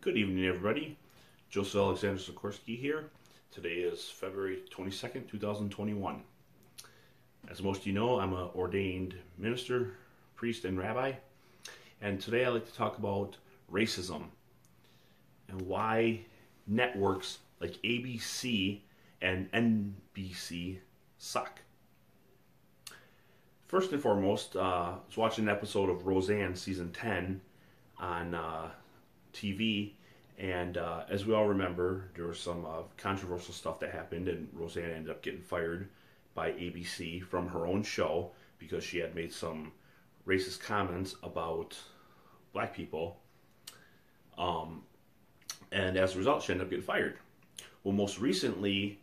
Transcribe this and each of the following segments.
Good evening, everybody. Joseph Alexander Suchorski here. Today is February 22nd, 2021. As most of you know, I'm an ordained minister, priest, and rabbi. And today I'd like to talk about racism and why networks like ABC and NBC suck. First and foremost, uh, I was watching an episode of Roseanne season 10 on uh, TV, and uh, as we all remember, there was some uh, controversial stuff that happened, and Roseanne ended up getting fired by ABC from her own show because she had made some racist comments about black people. Um, and as a result, she ended up getting fired. Well, most recently,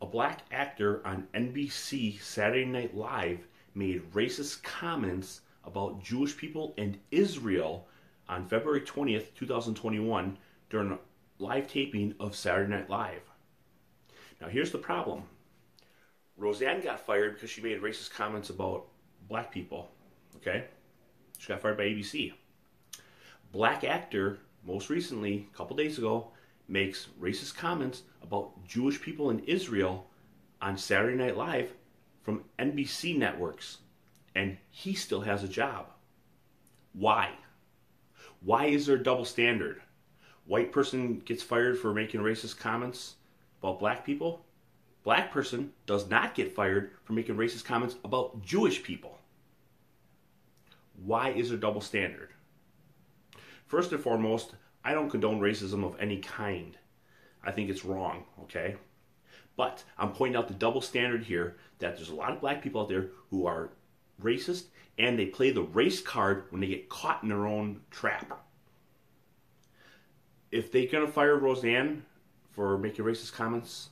a black actor on NBC Saturday Night Live made racist comments about Jewish people and Israel on February 20th, 2021, during a live taping of Saturday Night Live. Now, here's the problem Roseanne got fired because she made racist comments about black people. Okay? She got fired by ABC. Black actor, most recently, a couple days ago, makes racist comments about Jewish people in Israel on Saturday Night Live from NBC networks. And he still has a job. Why? Why is there a double standard? White person gets fired for making racist comments about black people. Black person does not get fired for making racist comments about Jewish people. Why is there a double standard? First and foremost, I don't condone racism of any kind. I think it's wrong, okay? But I'm pointing out the double standard here that there's a lot of black people out there who are racist and they play the race card when they get caught in their own trap. If they're going to fire Roseanne for making racist comments,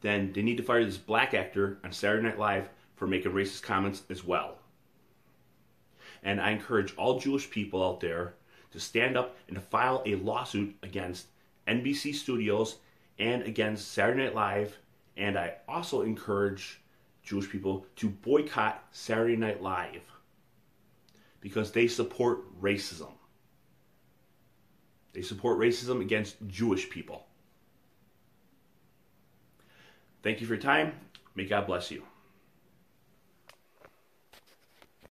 then they need to fire this black actor on Saturday Night Live for making racist comments as well. And I encourage all Jewish people out there to stand up and to file a lawsuit against NBC Studios and against Saturday Night Live. And I also encourage Jewish people to boycott Saturday Night Live because they support racism. They support racism against Jewish people. Thank you for your time. May God bless you.